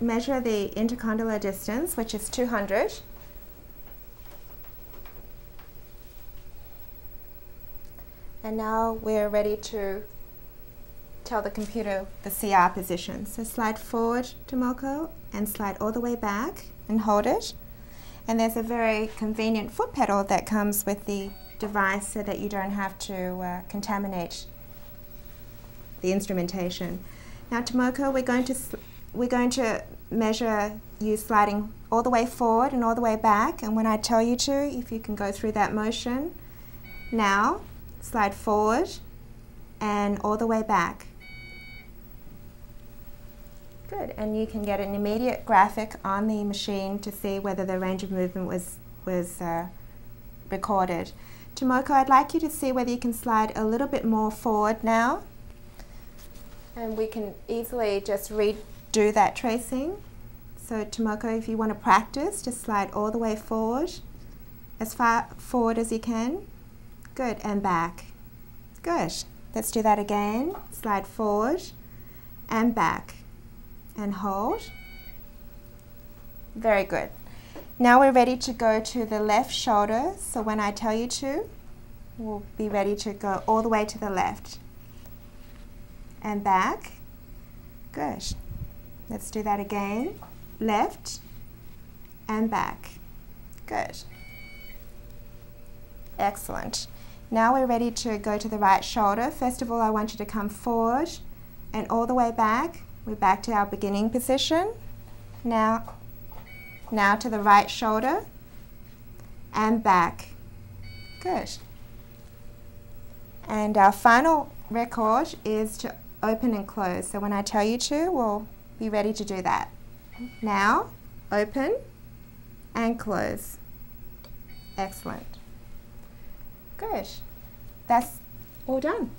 Measure the intercondylar distance, which is 200. And now we're ready to tell the computer the CR position. So slide forward, to Tomoko, and slide all the way back and hold it. And there's a very convenient foot pedal that comes with the device so that you don't have to uh, contaminate the instrumentation. Now Tomoko, we're going to we're going to measure you sliding all the way forward and all the way back. And when I tell you to, if you can go through that motion. Now, slide forward and all the way back. Good, and you can get an immediate graphic on the machine to see whether the range of movement was, was uh, recorded. Tomoko, I'd like you to see whether you can slide a little bit more forward now. And we can easily just redo that tracing. So Tomoko, if you want to practice, just slide all the way forward, as far forward as you can. Good, and back. Good. Let's do that again. Slide forward and back and hold. Very good. Now we're ready to go to the left shoulder. So when I tell you to, we'll be ready to go all the way to the left. And back. Good. Let's do that again. Left and back. Good. Excellent. Now we're ready to go to the right shoulder. First of all, I want you to come forward and all the way back. We're back to our beginning position. Now, now to the right shoulder and back. Good. And our final record is to open and close. So when I tell you to, we'll be ready to do that. Now, open and close. Excellent. Good. That's all done.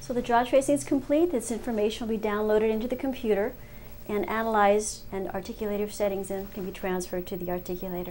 So the jaw tracing is complete. This information will be downloaded into the computer and analyzed and articulator settings can be transferred to the articulator.